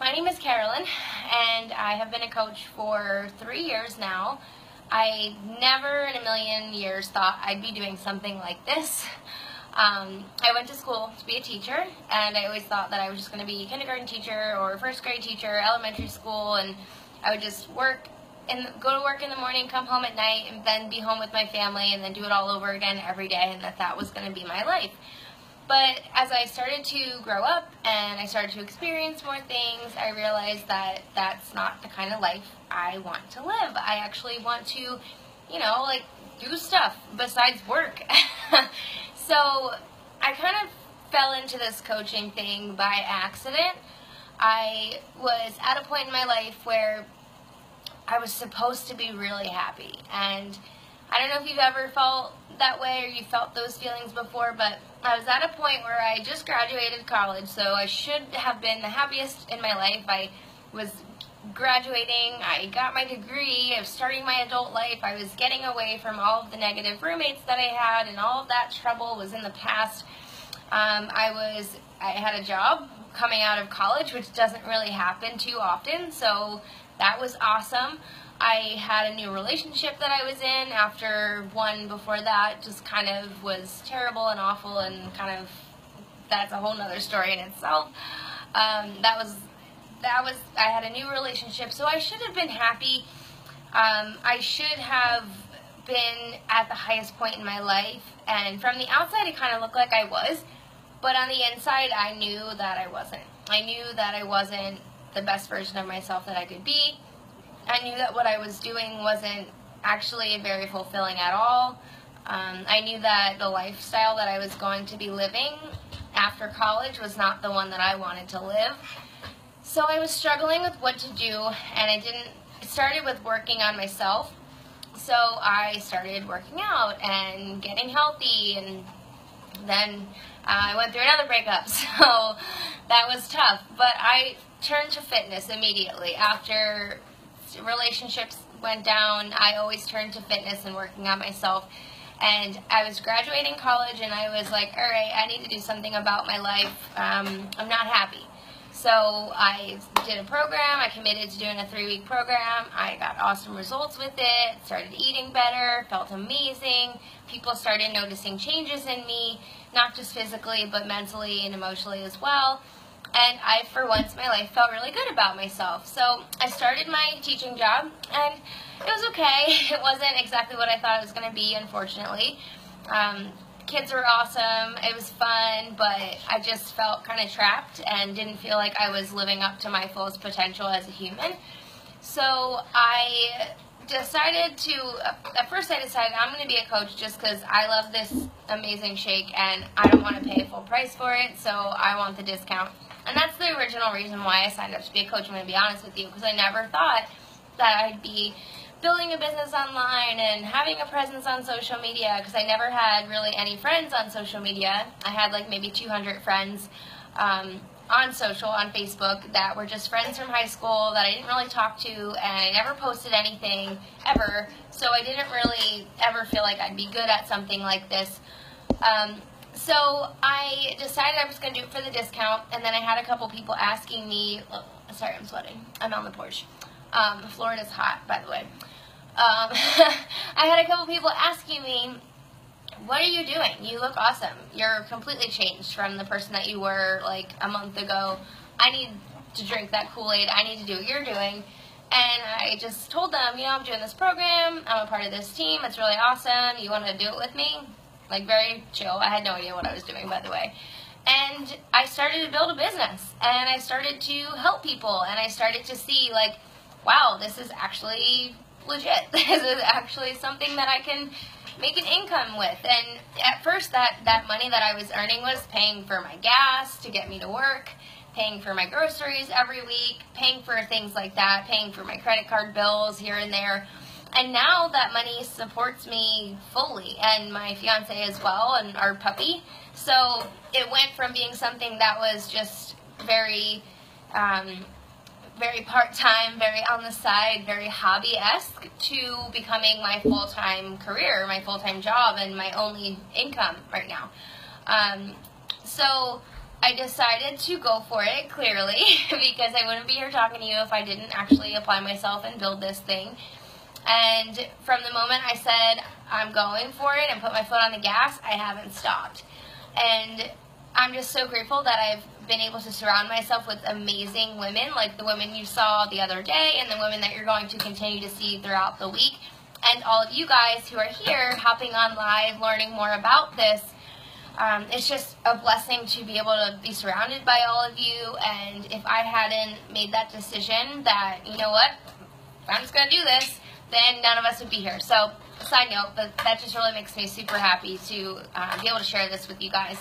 My name is Carolyn, and I have been a coach for three years now. I never in a million years thought I'd be doing something like this. Um, I went to school to be a teacher, and I always thought that I was just going to be a kindergarten teacher or first grade teacher, elementary school, and I would just work and go to work in the morning, come home at night, and then be home with my family, and then do it all over again every day, and that that was going to be my life. But as I started to grow up and I started to experience more things, I realized that that's not the kind of life I want to live. I actually want to, you know, like do stuff besides work. so I kind of fell into this coaching thing by accident. I was at a point in my life where I was supposed to be really happy. And I don't know if you've ever felt that way or you felt those feelings before, but I was at a point where I just graduated college, so I should have been the happiest in my life. I was graduating, I got my degree, I was starting my adult life, I was getting away from all of the negative roommates that I had, and all of that trouble was in the past. Um, I was, I had a job coming out of college, which doesn't really happen too often, so that was awesome. I had a new relationship that I was in after one before that just kind of was terrible and awful and kind of that's a whole nother story in itself. Um, that was that was I had a new relationship, so I should have been happy. Um, I should have been at the highest point in my life, and from the outside, it kind of looked like I was, but on the inside, I knew that I wasn't. I knew that I wasn't the best version of myself that I could be. I knew that what I was doing wasn't actually very fulfilling at all. Um, I knew that the lifestyle that I was going to be living after college was not the one that I wanted to live. So I was struggling with what to do, and I didn't. It started with working on myself. So I started working out and getting healthy, and then uh, I went through another breakup. So that was tough. But I turned to fitness immediately after relationships went down, I always turned to fitness and working on myself. And I was graduating college, and I was like, all right, I need to do something about my life. Um, I'm not happy. So I did a program. I committed to doing a three-week program. I got awesome results with it. Started eating better. Felt amazing. People started noticing changes in me, not just physically, but mentally and emotionally as well and I, for once in my life, felt really good about myself. So I started my teaching job, and it was okay. It wasn't exactly what I thought it was going to be, unfortunately. Um, kids were awesome. It was fun, but I just felt kind of trapped and didn't feel like I was living up to my fullest potential as a human. So I decided to, at first I decided I'm going to be a coach just because I love this amazing shake and I don't want to pay full price for it, so I want the discount. And that's the original reason why I signed up to be a coach, I'm going to be honest with you, because I never thought that I'd be building a business online and having a presence on social media because I never had really any friends on social media. I had like maybe 200 friends um, on social, on Facebook, that were just friends from high school that I didn't really talk to, and I never posted anything ever. So I didn't really ever feel like I'd be good at something like this. Um, so I decided I was going to do it for the discount, and then I had a couple people asking me, oh, sorry, I'm sweating. I'm on the porch. Um, Florida's hot, by the way. Um, I had a couple people asking me, what are you doing? You look awesome. You're completely changed from the person that you were like a month ago. I need to drink that Kool-Aid. I need to do what you're doing. And I just told them, you know, I'm doing this program. I'm a part of this team. It's really awesome. You want to do it with me? like very chill. I had no idea what I was doing, by the way. And I started to build a business, and I started to help people, and I started to see like, wow, this is actually legit. This is actually something that I can make an income with. And at first, that that money that I was earning was paying for my gas to get me to work, paying for my groceries every week, paying for things like that, paying for my credit card bills here and there and now that money supports me fully and my fiance as well and our puppy. So it went from being something that was just very, um, very part-time, very on the side, very hobby-esque to becoming my full-time career, my full-time job and my only income right now. Um, so I decided to go for it clearly because I wouldn't be here talking to you if I didn't actually apply myself and build this thing. And from the moment I said I'm going for it and put my foot on the gas, I haven't stopped. And I'm just so grateful that I've been able to surround myself with amazing women, like the women you saw the other day and the women that you're going to continue to see throughout the week. And all of you guys who are here hopping on live, learning more about this. Um, it's just a blessing to be able to be surrounded by all of you. And if I hadn't made that decision that, you know what, I'm just going to do this, then none of us would be here. So, side note, but that just really makes me super happy to uh, be able to share this with you guys.